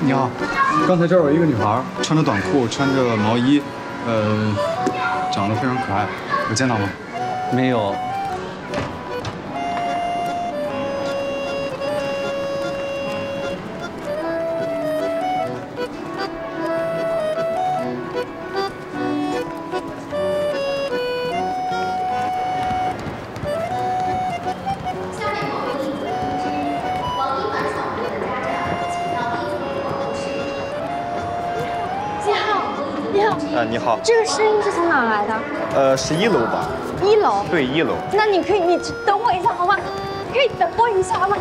你好，刚才这儿有一个女孩，穿着短裤，穿着毛衣，呃，长得非常可爱，有见到吗？没有，啊，你好，这个声音是从哪来的？呃，是一楼吧？一楼。对，一楼。那你可以，你等我一下好吗？可以等我一下好吗？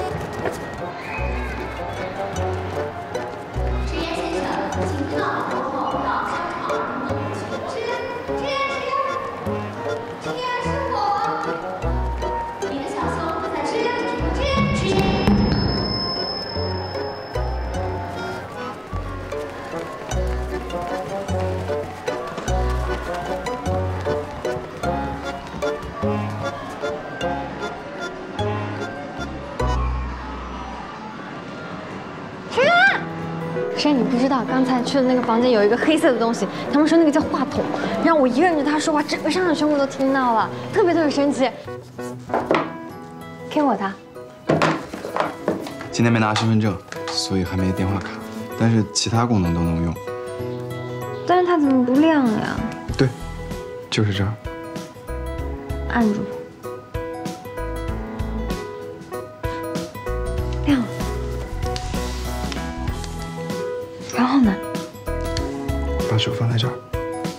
虽然你不知道，刚才去的那个房间有一个黑色的东西，他们说那个叫话筒，让我一个人对他说话，整个商场全部都听到了，特别特别神奇。给我的。今天没拿身份证，所以还没电话卡，但是其他功能都能用。但是它怎么不亮呀？对，就是这儿。按住。亮了。然后呢？把手放在这儿。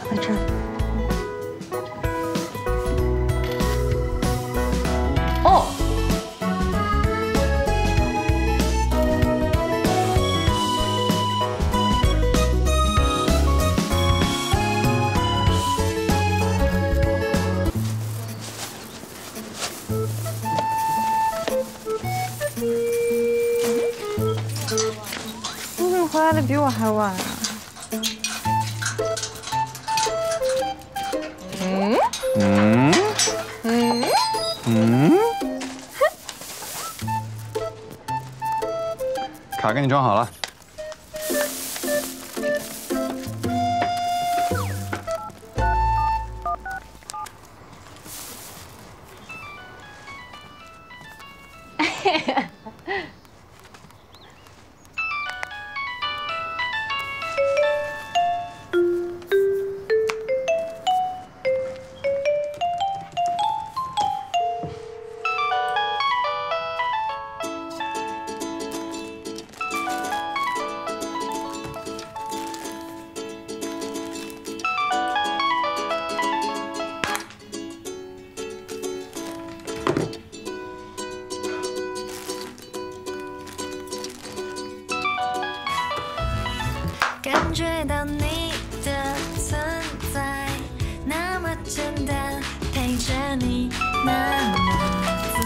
放在这儿。你怎么回来的比我还晚啊？嗯嗯嗯，嗯。卡给你装好了。感觉到你的存在，那么简单，陪着你那么自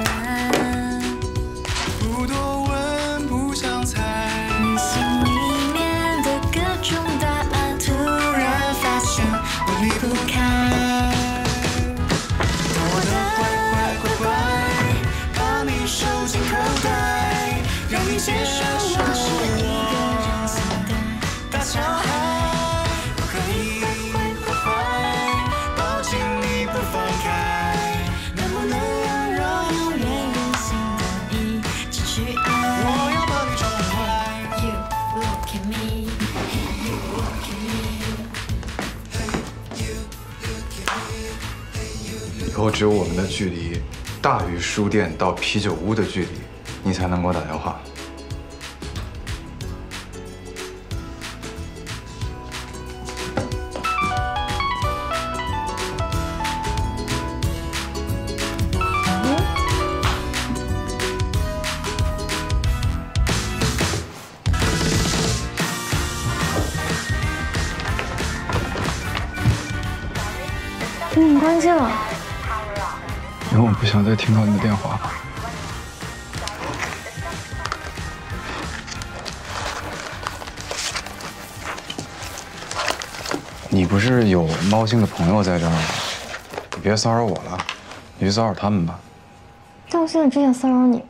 然。不多问，不想猜，你心里面的各种答案，突然发现我离不开。我的乖乖乖乖，把你收进口袋，让你接受以后只有我们的距离大于书店到啤酒屋的距离，你才能给我打电话。嗯，关机了。因为我不想再听到你的电话。你不是有猫星的朋友在这儿吗？你别骚扰我了，你去骚扰他们吧。但我现在只想骚扰你。